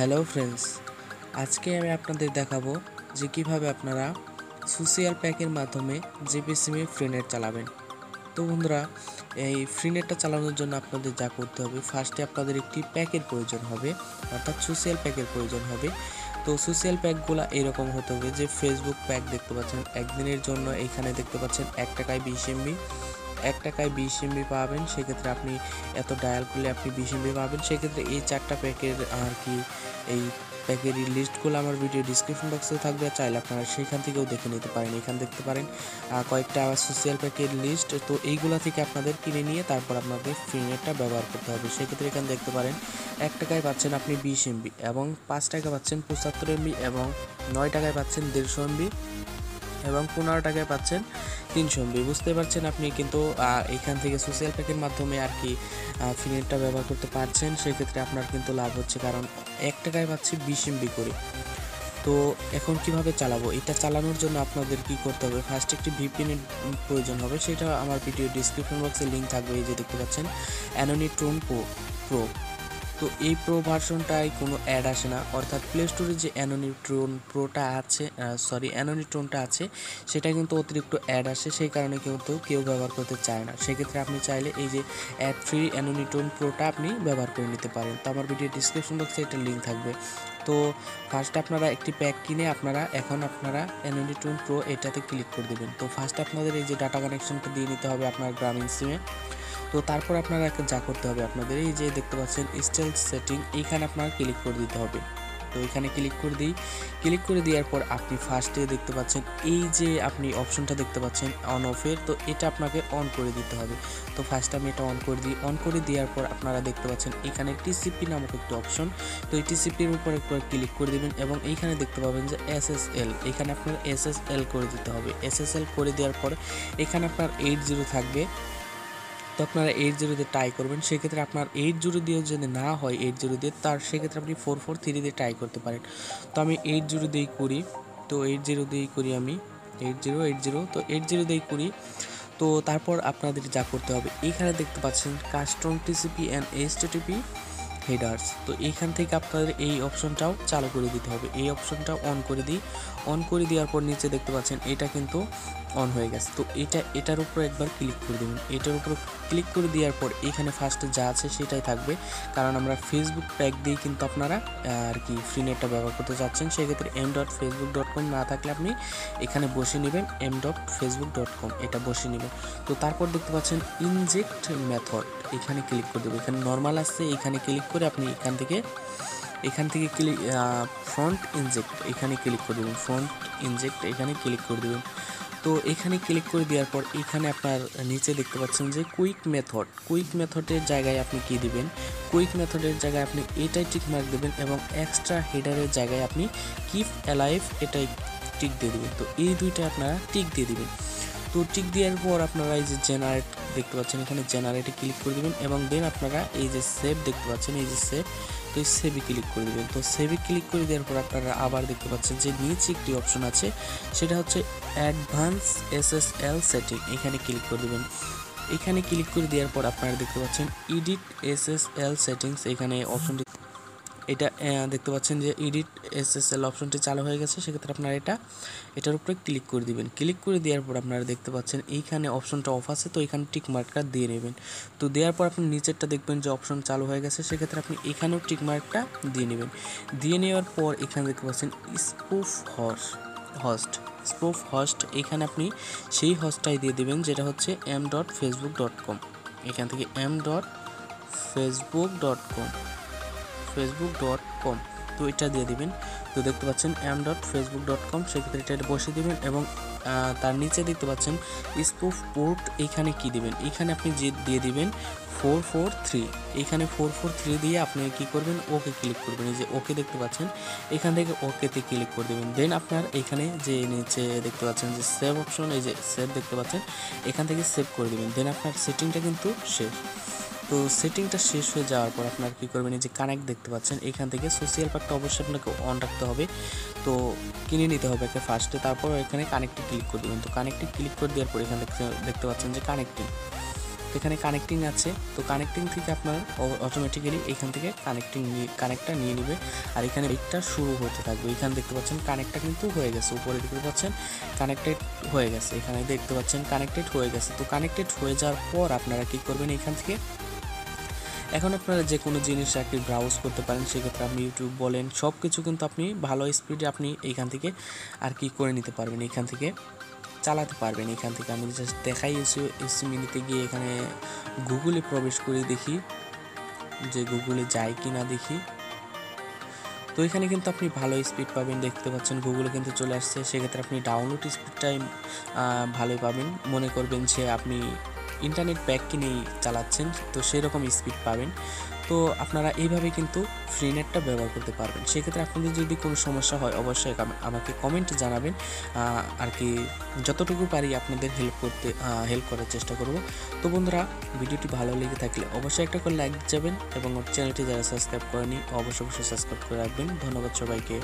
Hello friends আজকে আমি আপনাদের দেখাবো যে কীভাবে আপনারা সোশিয়াল প্যাকের মাধ্যমে জিপি সিমে ফ্রিনেট চালাবেন। তো বন্ধুরা, এই ফ্রিনেটটা চালানোর জন্য আপনাদের যা করতে হবে, ফার্স্টে আপনাদের একটি প্যাকের প্রয়োজন হবে, অর্থাৎ সোশিয়াল প্যাকের প্রয়োজন হবে। তো সোশিয়াল প্যাকগুলো এরকম হতে হবে যে ফেসবুক প্যাক দেখতে পাচ্ছেন, একদিনের জন্য এখানে দেখতে পাচ্ছেন এক টাকায় বিশ এমবি এক টাকায় বিশ এমবি পাবেন, সেক্ষেত্রে আপনি এত ডায়াল করলে আপনি বিশ এমবি পাবেন। সেক্ষেত্রে এই চারটা প্যাকের আর কি, এই প্যাকের লিস্টগুলো আমার ভিডিও ডিসক্রিপশন বক্সে থাকবে, চাইলে আপনারা সেখান থেকেও দেখে নিতে পারেন, এখানে দেখতে পারেন। কয়েকটা সোশ্যাল প্যাকের লিস্ট তো এইগুলা থেকে আপনাদের কিনে নিয়ে তারপর আপনাদের নেটটা ব্যবহার করতে হবে। সেক্ষেত্রে এখানে দেখতে পারেন, এক টাকায় পাচ্ছেন আপনি বিশ এমবি এবং পাঁচ টাকা পাচ্ছেন পঁচাত্তর এমবি এবং নয় টাকায় পাচ্ছেন দেড়শো এমবি এবং পনেরো টাকায় পাচ্ছেন তিনশো এমবি বুঝতে পারছেন আপনি কিন্তু এখান থেকে সোশ্যাল প্যাকের মাধ্যমে আর কি ফিনেটটা ব্যবহার করতে পারছেন, সেক্ষেত্রে আপনার কিন্তু লাভ হচ্ছে। কারণ এক টাকায় পাচ্ছি বিশ এমবি করে। তো এখন কীভাবে চালাবো? এটা চালানোর জন্য আপনাদের কি করতে হবে? ফার্স্ট একটি ভিপিএন প্রয়োজন হবে। সেটা আমার ভিডিও ডিসক্রিপশন বক্সে লিঙ্ক থাকবে, এই যে দেখতে পাচ্ছেন অ্যানোনিট্রোন প্রো প্রো তো এই প্রো ভার্সনটায় কোনো অ্যাড আসে না। অর্থাৎ প্লে স্টোরে যে অ্যানোনিট্রোন প্রোটা আছে সরি অ্যানোনিট্রোনটা আছে সেটা কিন্তু অতিরিক্ত অ্যাড আসে, সেই কারণে কিন্তু কেউ ব্যবহার করতে চায় না। সেক্ষেত্রে আপনি চাইলে এই যে অ্যাড ফ্রি অ্যানোনিট্রোন প্রোটা আপনি ব্যবহার করে নিতে পারেন। তো আমার ভিডিও ডিসক্রিপশন বক্সে একটা লিঙ্ক থাকবে। তো ফার্স্ট আপনারা একটি প্যাক কিনে আপনারা, এখন আপনারা অ্যানোনিট্রোন প্রো এটাতে ক্লিক করে দেবেন। তো ফার্স্ট আপনাদের এই যে ডাটা কানেকশনটা দিয়ে নিতে হবে আপনার গ্রামীণ সিমে তো তারপর আপনারা যা করতে হবে আপনাদের, এই যে দেখতে পাচ্ছেন স্টাইল সেটিং এইখানে আপনার ক্লিক করে দিতে হবে। তো এখানে ক্লিক করে দিই। ক্লিক করে দেওয়ার পর আপনি ফার্স্টে দেখতে পাচ্ছেন, এই যে আপনি অপশনটা দেখতে পাচ্ছেন অন অফের তো এটা আপনাকে অন করে দিতে হবে। তো ফার্স্ট আমি এটা অন করে দিই। অন করে দেওয়ার পর আপনারা দেখতে পাচ্ছেন, এখানে টিসিপি নামক একটি অপশন তো এই টিসিপির উপর একবার ক্লিক করে দেবেন এবং এইখানে দেখতে পাবেন যে এসএসএল এখানে আপনার এসএসএল করে দিতে হবে। এসএসএল করে দেওয়ার পর এখানে আপনার এইট জিরো থাকবে। তো আপনারা এইট জিরো দিয়ে ট্রাই করবেন, সেক্ষেত্রে আপনার এইট জিরো দিয়েও যদি না হয় এইট জিরো দিয়ে, তার সেক্ষেত্রে আপনি ফোর ফোর থ্রি দিয়ে ট্রাই করতে পারেন। তো আমি এইট জিরো দিয়েই করি, তো এইট জিরো দিয়েই করি আমি এইট জিরো এইট জিরো তো এইট জিরো দিয়েই করি। তো তারপর আপনাদের যা করতে হবে, এখানে দেখতে পাচ্ছেন custom TCP and HTTP headers তো এইখান থেকে আপনাদের এই অপশনটাও চালু করে দিতে হবে। এই অপশনটাও অন করে দিই। অন করে দেওয়ার পর নিচে দেখতে পাচ্ছেন, এটা কিন্তু অন হয়ে গেছে। তো এটা, এটার উপর একবার ক্লিক করে দেবেন। এটার উপর ক্লিক করে দেওয়ার পর এখানে ফার্স্টে যা আছে সেটাই থাকবে। কারণ আমরা ফেসবুক প্যাক দিয়ে কিন্তু আপনারা আর কি ফ্রি নেটটা ব্যবহার করতে চাচ্ছেন সেক্ষেত্রে M dot Facebook dot com না থাকলে আপনি এখানে বসে নেবেন M dot Facebook dot com এটা বসে নেবেন। তো তারপর দেখতে পাচ্ছেন ইনজেক্ট মেথড এখানে ক্লিক করে দেবো। এখানে নর্মাল আসছে, এখানে ক্লিক করে আপনি এখান থেকে এখান থেকে ক্লিক ফ্রন্ট ইনজেক্ট এখানে ক্লিক করে দেবেন। ফ্রন্ট ইনজেক্ট এখানে ক্লিক করে দেবেন। তো এখানে ক্লিক করে দেওয়ার পর এখানে আপনার নিচে দেখতে পাচ্ছেন যে কুইক মেথড কুইক মেথডের জায়গায় আপনি কি দিবেন? কুইক মেথডের জায়গায় আপনি এটাই টিক মার্ক দেবেন এবং এক্সট্রা হেডারের জায়গায় আপনি কিপ অ্যালাইভ এটাই টিক দিয়ে দেবেন। তো এই দুইটা আপনারা টিক দিয়ে দিবেন। তো টিক দেওয়ার পর আপনারা এই যে জেনারেট দেখতে পাচ্ছেন, এখানে জেনারেটে ক্লিক করে দেবেন এবং দেন আপনারা এই যে সেভ দেখতে পাচ্ছেন, এই যে সেভ তো এই সেভে ক্লিক করে দেবেন। তো সেভে ক্লিক করে দেওয়ার পর আপনারা আবার দেখতে পাচ্ছেন যে নিচে একটি অপশন আছে, সেটা হচ্ছে অ্যাডভান্স এসএসএল সেটিং এখানে ক্লিক করে দেবেন। এখানে ক্লিক করে দেওয়ার পর আপনারা দেখতে পাচ্ছেন এডিট এসএসএল সেটিংস এখানে অপশনটি এটা দেখতে পাচ্ছেন যে এডিট এসএসএল অপশনটি চালু হয়ে গেছে। সেক্ষেত্রে আপনারা এটা, এটার উপরে ক্লিক করে দিবেন। ক্লিক করে দেওয়ার পর আপনারা দেখতে পাচ্ছেন এইখানে অপশনটা অফ আছে, তো এখানে টিক মার্কটা দিয়ে নেবেন। তো দেওয়ার পর আপনি নিচেরটা দেখবেন যে অপশন চালু হয়ে গেছে, সেক্ষেত্রে আপনি এখানেও টিক মার্কটা দিয়ে নেবেন। দিয়ে নেওয়ার পর এখানে দেখতে পাচ্ছেন স্পুফ হস হস্ট স্পুফ হস্ট এখানে আপনি সেই হস্টটাই দিয়ে দেবেন, যেটা হচ্ছে M dot Facebook dot com এখান থেকে M dot Facebook dot com Facebook dot com তো এটা দিয়ে দিবেন। তো দেখতে পাচ্ছেন M dot Facebook dot com সেক্ষেত্রে এটা বসে দিবেন এবং তার নিচে দেখতে পাচ্ছেন স্পুফ পোর্ট এখানে কি দিবেন? এখানে আপনি যে দিয়ে দিবেন ফোর ফোর থ্রি এখানে ফোর ফোর থ্রি দিয়ে আপনি কি করবেন? ওকে ক্লিক করবেন। এই যে ওকে দেখতে পাচ্ছেন। এখান থেকে ওকেতে ক্লিক করে দেবেন। দেন আপনার এখানে যে নিচে দেখতে পাচ্ছেন যে সেভ অপশন এই যে সেভ দেখতে পাচ্ছেন, এখান থেকে সেভ করে দেবেন। দেন আপনার সেটিংটা কিন্তু শেষ। তো সেটিংটা শেষ হয়ে যাওয়ার পর আপনার কী করবেন, এই যে কানেক্ট দেখতে পাচ্ছেন, এখান থেকে সোশ্যাল প্যাকটা অবশ্যই আপনাকে অন রাখতে হবে। তো কিনে নিতে হবে একে ফার্স্টে তারপর এখানে কানেক্টে ক্লিক করে দেবেন। তো কানেক্টে ক্লিক করে দেওয়ার পর এখানে দেখতে দেখতে পাচ্ছেন যে কানেক্টিং এখানে কানেক্টিং আছে। তো কানেক্টিং থেকে আপনার অটোমেটিক্যালি এখান থেকে কানেক্টিং নিয়ে কানেক্টটা নিয়ে নেবে। আর এখানে এইটা শুরু হতে থাকবে। এখানে দেখতে পাচ্ছেন কানেক্টটা কিন্তু হয়ে গেছে। উপরে দেখতে পাচ্ছেন কানেক্টেড হয়ে গেছে। এখানে দেখতে পাচ্ছেন কানেক্টেড হয়ে গেছে। তো কানেক্টেড হয়ে যাওয়ার পর আপনারা কী করবেন, এখান থেকে এখন আপনারা যে কোনো জিনিস কি ব্রাউজ করতে পারেন, সেক্ষেত্রে আপনি ইউটিউব বলেন সব কিছু কিন্তু আপনি ভালো স্পিডে আপনি এইখান থেকে আর কি করে নিতে পারবেন, এখান থেকে চালাতে পারবেন, এখান থেকে। আমি জাস্ট দেখাই এসি মিনিতে গিয়ে এখানে গুগলে প্রবেশ করে দেখি যে গুগলে যায় কি না দেখি। তো এখানে কিন্তু আপনি ভালো স্পিড পাবেন, দেখতে পাচ্ছেন গুগলে কিন্তু চলে আসছে। সেক্ষেত্রে আপনি ডাউনলোড স্পিডটাই ভালোই পাবেন। মনে করবেন যে আপনি ইন্টারনেট প্যাক কিনেই চালাচ্ছেন, তো সেরকম স্পিড পাবেন। তো আপনারা এইভাবে কিন্তু ফ্রি নেটটা ব্যবহার করতে পারবেন। সেক্ষেত্রে আপনাদের যদি কোনো সমস্যা হয়, অবশ্যই আম- আমাকে কমেন্ট জানাবেন। আর কি যতটুকু পারি আপনাদের হেল্প করতে হেল্প করার চেষ্টা করব। তো বন্ধুরা, ভিডিওটি ভালো লেগে থাকলে অবশ্যই একটা করে লাইক যাবেন এবং চ্যানেলটি যারা সাবস্ক্রাইব করেনি, অবশ্যই অবশ্যই সাবস্ক্রাইব করে রাখবেন। ধন্যবাদ সবাইকে।